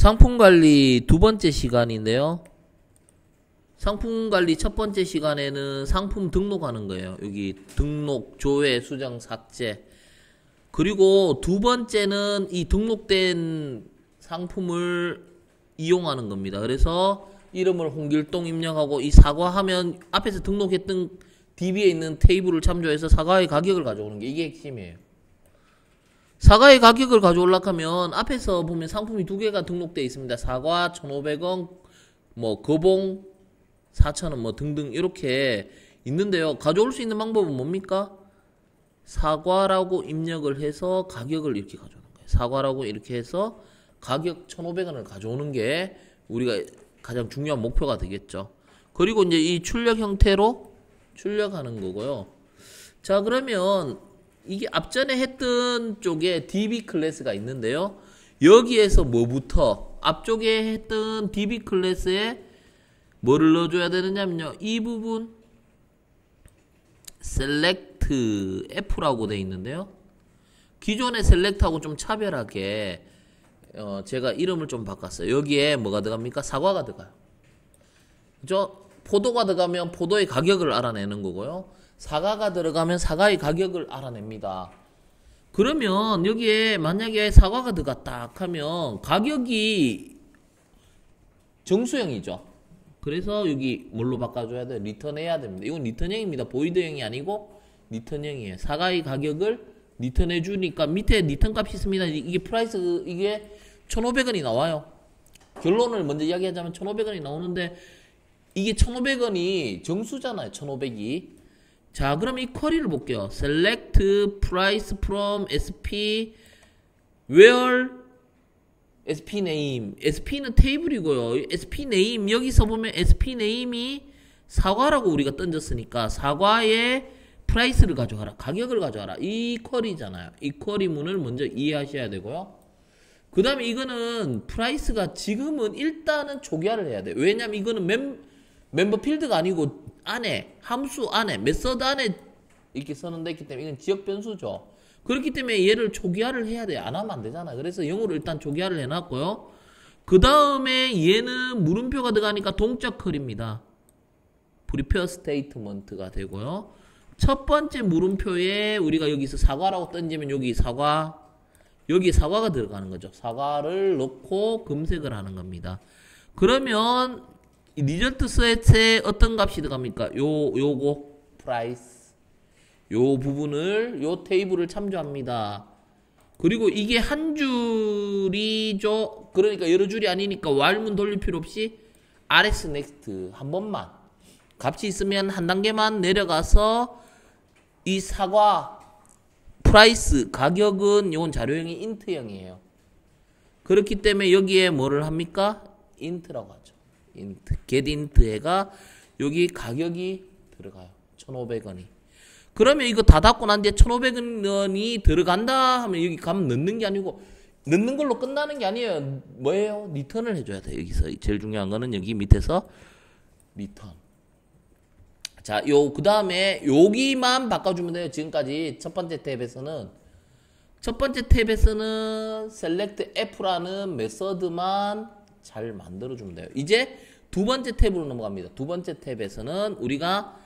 상품 관리 두 번째 시간인데요. 상품 관리 첫 번째 시간에는 상품 등록하는 거예요. 여기 등록, 조회, 수정, 삭제. 그리고 두 번째는 이 등록된 상품을 이용하는 겁니다. 그래서 이름을 홍길동 입력하고 이 사과하면 앞에서 등록했던 DB에 있는 테이블을 참조해서 사과의 가격을 가져오는 게 이게 핵심이에요. 사과의 가격을 가져오려고 하면 앞에서 보면 상품이 두 개가 등록되어 있습니다. 사과 1,500원, 뭐 거봉 4,000원 뭐 등등 이렇게 있는데요. 가져올 수 있는 방법은 뭡니까? 사과라고 입력을 해서 가격을 이렇게 가져오는 거예요. 사과라고 이렇게 해서 가격 1,500원을 가져오는 게 우리가 가장 중요한 목표가 되겠죠. 그리고 이제 이 출력 형태로 출력하는 거고요. 자, 그러면 이게 앞전에 했던 쪽에 DB 클래스가 있는데요. 여기에서 뭐부터 앞쪽에 했던 DB 클래스에 뭐를 넣어줘야 되느냐면요. 이 부분 select F라고 돼 있는데요. 기존의 select하고 좀 차별하게 어, 제가 이름을 좀 바꿨어요. 여기에 뭐가 들어갑니까? 사과가 들어가요. 그죠? 포도가 들어가면 포도의 가격을 알아내는 거고요. 사과가 들어가면 사과의 가격을 알아냅니다. 그러면 여기에 만약에 사과가 들어갔다 하면 가격이 정수형이죠. 그래서 여기 뭘로 바꿔줘야 돼? return해야 됩니다. 이건 return형입니다. void형이 아니고 return형이에요. 사과의 가격을 return해 주니까 밑에 return 값이 있습니다. 이게 price 이게 1,500원이 나와요. 결론을 먼저 이야기하자면 1,500원이 나오는데 이게 1,500원이 정수잖아요. 1,500이. 자, 그럼 이 쿼리를 볼게요. select price from sp where sp name. sp는 테이블이고요. sp name 여기서 보면 sp name이 사과라고 우리가 던졌으니까 사과의 프라이스를 가져가라. 가격을 가져가라. 이 쿼리잖아요. 이 쿼리문을 먼저 이해하셔야 되고요. 그 다음에 이거는 price가 지금은 일단은 초기화를 해야 돼요. 왜냐면 이거는 멤, 멤버 필드가 아니고 안에, 함수 안에, method 안에 이렇게 쓰는 데 있기 때문에 이건 지역 변수죠. 그렇기 때문에 얘를 초기화를 해야 돼요. 안 하면 안 되잖아요. 그래서 영으로 일단 초기화를 해놨고요. 그 다음에 얘는 물음표가 들어가니까 동적 쿼리입니다. prepare statement가 되고요. 첫 번째 물음표에 우리가 여기서 사과라고 던지면 여기 사과 여기 사과가 들어가는 거죠. 사과를 넣고 검색을 하는 겁니다. 그러면 result set에 어떤 값이 들어갑니까? 요 요거 price 요 부분을 요 테이블을 참조합니다. 그리고 이게 한 줄이죠. 그러니까 여러 줄이 아니니까 while문 돌릴 필요 없이 rs next 한 번만 값이 있으면 한 단계만 내려가서 이 사과 price 가격은 요건 자료형이 int형이에요. 그렇기 때문에 여기에 뭐를 합니까? int라고 하죠. int. get int가 여기 가격이 들어가요. 1,500원이. 그러면 이거 다 닫고 난 뒤에 1,500원이 들어간다 하면 여기 가면 넣는 게 아니고 넣는 걸로 끝나는 게 아니에요. 뭐예요? 리턴을 해줘야 돼. 여기서 제일 중요한 거는 여기 밑에서 리턴. 자, 요, 그 다음에 여기만 바꿔주면 돼요. 지금까지 첫 번째 탭에서는. 첫 번째 탭에서는 select F라는 method만 잘 만들어주면 돼요. 이제 두 번째 탭으로 넘어갑니다. 두 번째 탭에서는 우리가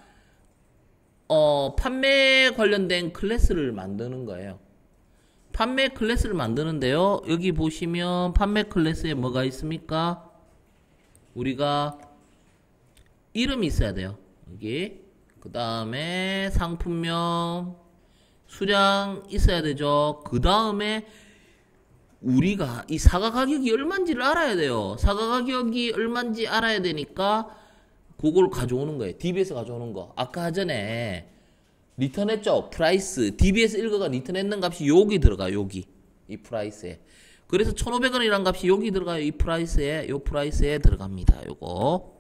어, 판매 관련된 클래스를 만드는 거예요. 판매 클래스를 만드는데요. 여기 보시면 판매 클래스에 뭐가 있습니까? 우리가 이름이 있어야 돼요. 여기. 그 다음에 상품명, 수량 있어야 되죠. 그 다음에 우리가 이 사과 가격이 얼마인지를 알아야 돼요. 사과 가격이 얼마인지 알아야 되니까 그걸 가져오는 거예요. DB에서 가져오는 거. 아까 전에 리턴했죠. price. DB에서 읽어가 리턴했는 값이 여기 들어가요. 여기. 이 price에. 그래서 1,500원이란 값이 여기 들어가요. 이 price에. 요 price에 들어갑니다. 요거.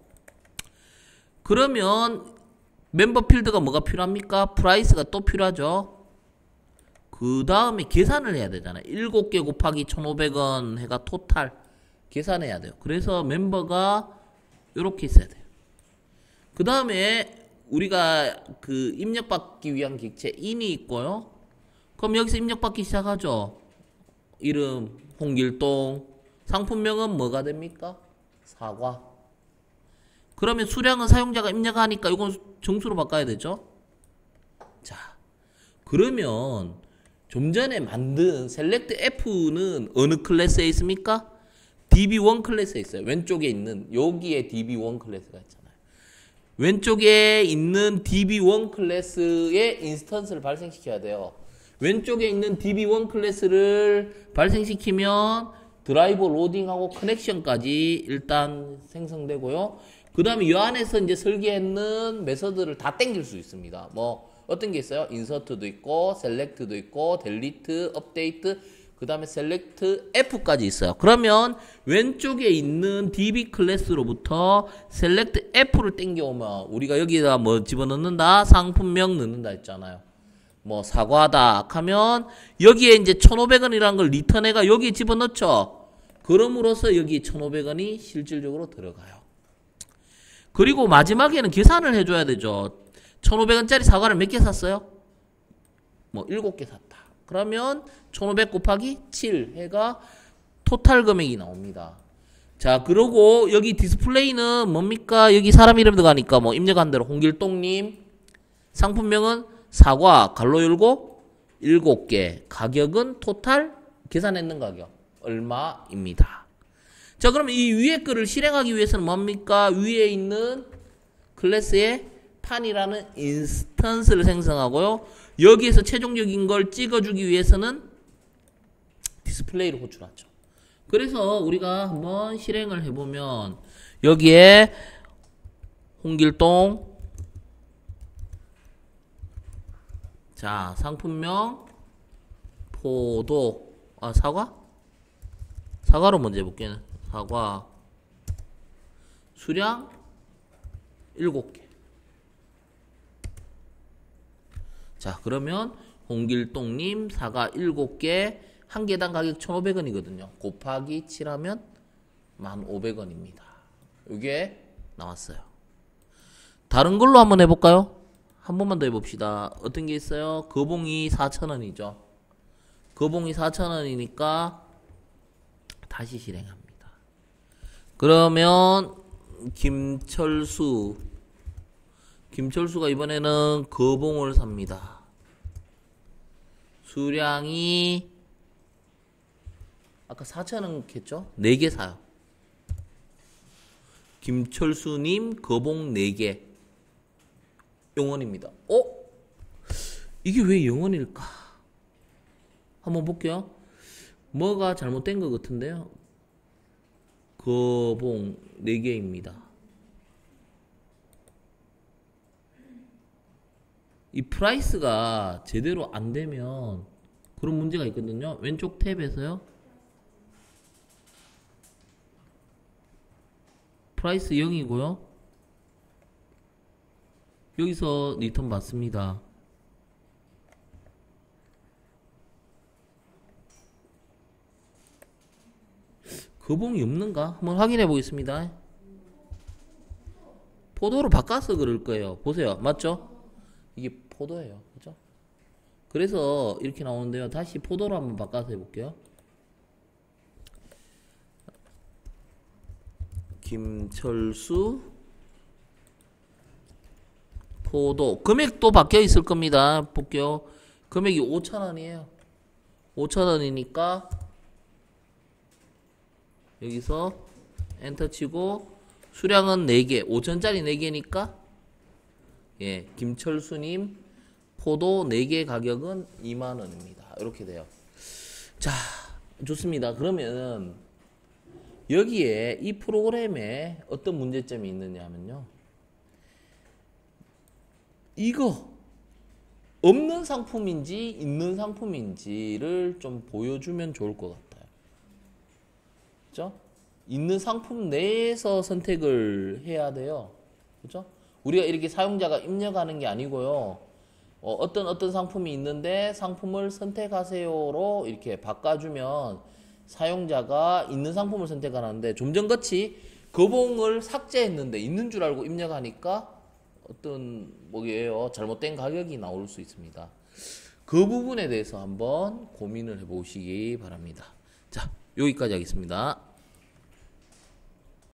그러면 멤버 필드가 뭐가 필요합니까? price가 또 필요하죠. 그 다음에 계산을 해야 되잖아요. 7개 곱하기 1,500원 해가 total 계산해야 돼요. 그래서 멤버가 이렇게 있어야 돼요. 그 다음에 우리가 그 입력받기 위한 객체 in이 있고요. 그럼 여기서 입력받기 시작하죠. 이름 홍길동 상품명은 뭐가 됩니까? 사과. 그러면 수량은 사용자가 입력하니까 이건 정수로 바꿔야 되죠? 자, 그러면 좀 전에 만든 select F는 어느 클래스에 있습니까? DB1 클래스에 있어요. 왼쪽에 있는 여기에 DB1 클래스가 있잖아요. 왼쪽에 있는 DB1 클래스의 instance를 발생시켜야 돼요. 왼쪽에 있는 DB1 클래스를 발생시키면 드라이버 로딩하고 connection까지 일단 생성되고요. 그 다음에 이 안에서 이제 설계했는 method를 다 땡길 수 있습니다. 뭐 어떤 게 있어요? insert도 있고 select도 있고 delete, update 그 다음에 select F까지 있어요. 그러면 왼쪽에 있는 DB 클래스로부터 select F를 땡겨오면 우리가 여기다 뭐 집어넣는다? 상품명 넣는다 했잖아요. 뭐 사과다 하면 여기에 이제 1,500원이라는 걸 리턴해가 여기에 집어넣죠. 그럼으로써 여기 1,500원이 실질적으로 들어가요. 그리고 마지막에는 계산을 해줘야 되죠. 1,500원짜리 사과를 몇 개 샀어요? 뭐 7개 샀다. 그러면 1,500 곱하기 7 해가 total 금액이 나옵니다. 자, 그러고 여기 디스플레이는 뭡니까? 여기 사람 이름 들어가니까 뭐 입력한 대로 홍길동님 상품명은 사과 괄호 열고 7개 가격은 total 계산했는 가격 얼마입니다. 자, 그럼 이 위에 거를 실행하기 위해서는 뭡니까? 위에 있는 클래스의 판이라는 instance를 생성하고요. 여기에서 최종적인 걸 찍어주기 위해서는 디스플레이를 호출하죠. 그래서 우리가 한번 실행을 해보면 여기에 홍길동 자 상품명 포도 아 사과 사과로 먼저 해볼게요. 사과 수량 7개 자 그러면 홍길동님 사과 7개 한 개당 가격 1,500원이거든요. 곱하기 7하면 1,500원입니다. 이게 나왔어요. 다른 걸로 한번 해볼까요? 한 번만 더 해봅시다. 어떤 게 있어요? 거봉이 4,000원이죠. 거봉이 4,000원이니까 다시 실행합니다. 그러면 김철수 김철수가 이번에는 거봉을 삽니다. 수량이 아까 4천원 했죠? 4개 사요. 김철수님 거봉 4개. 영원입니다. 어? 이게 왜 영원일까? 한번 볼게요. 뭐가 잘못된 것 같은데요. 거봉 4개입니다. 이 price가 제대로 안 되면 그런 문제가 있거든요. 왼쪽 탭에서요. price 0이고요. 여기서 리턴 받습니다. 거봉이 없는가? 한번 확인해 보겠습니다. 포도로 바꿔서 그럴 거예요. 보세요. 맞죠? 이게 포도예요. 그죠? 그래서 이렇게 나오는데요. 다시 포도로 한번 바꿔서 해볼게요. 김철수 포도 금액도 바뀌어 있을 겁니다. 볼게요. 금액이 5천원이에요. 5천원이니까 여기서 엔터 치고 수량은 4개 5천짜리 4개니까 예, 김철수님 포도 4개 가격은 2만원입니다. 이렇게 돼요. 자, 좋습니다. 그러면 여기에 이 프로그램에 어떤 문제점이 있느냐 하면요. 이거 없는 상품인지 있는 상품인지를 좀 보여주면 좋을 것 같아요. 그죠? 있는 상품 내에서 선택을 해야 돼요. 그죠? 우리가 이렇게 사용자가 입력하는 게 아니고요. 어, 떤 어떤 상품이 있는데 상품을 선택하세요로 이렇게 바꿔주면 사용자가 있는 상품을 선택하는데 좀 전같이 거봉을 삭제했는데 있는 줄 알고 입력하니까 어떤 뭐예요 잘못된 가격이 나올 수 있습니다. 그 부분에 대해서 한번 고민을 해보시기 바랍니다. 자 여기까지 하겠습니다.